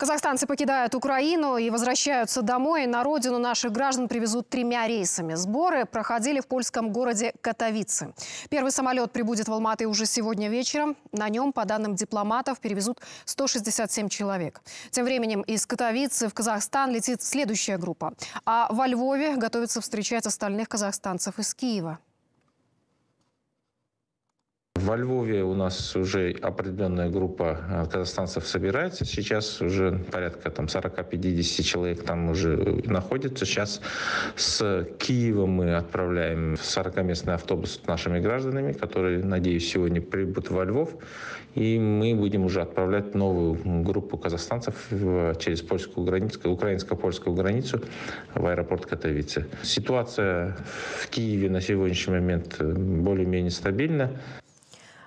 Казахстанцы покидают Украину и возвращаются домой. На родину наших граждан привезут тремя рейсами. Сборы проходили в польском городе Катовице. Первый самолет прибудет в Алматы уже сегодня вечером. На нем, по данным дипломатов, перевезут 167 человек. Тем временем из Катовицы в Казахстан летит следующая группа. А во Львове готовится встречать остальных казахстанцев из Киева. Во Львове у нас уже определенная группа э, казахстанцев собирается. Сейчас уже порядка там 40-50 человек там уже находится. Сейчас с Киева мы отправляем 40-местный автобус с нашими гражданами, которые, надеюсь, сегодня прибудут во Львов. И мы будем уже отправлять новую группу казахстанцев через польскую границу, украинско-польскую границу в аэропорт Катовице. Ситуация в Киеве на сегодняшний момент э, более-менее стабильна.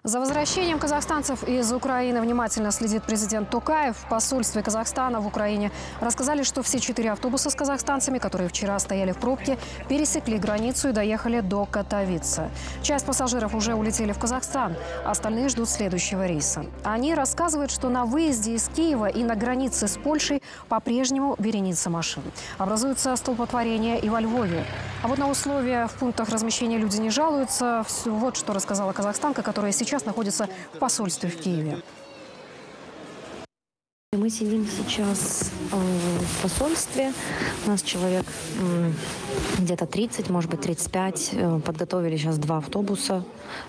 За возвращением казахстанцев из Украины внимательно следит президент Тукаев. В посольстве Казахстана в Украине рассказали, что все четыре автобуса с казахстанцами, которые вчера стояли в пробке, пересекли границу и доехали до Катовицы. Часть пассажиров уже улетели в Казахстан, остальные ждут следующего рейса. Они рассказывают, что на выезде из Киева и на границе с Польшей по-прежнему вереница машин. Образуется столпотворение и во Львове. А вот на условия в пунктах размещения люди не жалуются. Вот что рассказала казахстанка, которая сейчас находится в посольстве в Киеве. Мы сидим сейчас э, в посольстве. У нас человек где-то 30, может быть 35. Э, подготовили сейчас два автобуса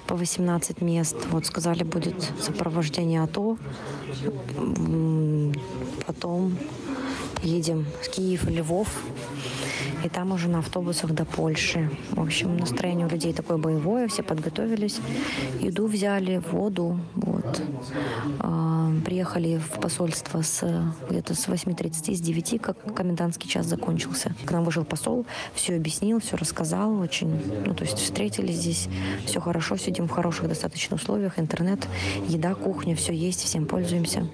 по 18 мест. Вот сказали, будет сопровождение АТО. Потом едем в Киев, Львов. И там уже на автобусах до Польши. В общем, настроение у людей такое боевое, все подготовились. Еду взяли, воду. Вот. А, приехали в посольство с где-то с 8.30, с 9, как комендантский час закончился. К нам вышел посол, все объяснил, все рассказал. Очень, ну, то есть встретились здесь, все хорошо, сидим в хороших достаточно условиях, интернет, еда, кухня, все есть, всем пользуемся.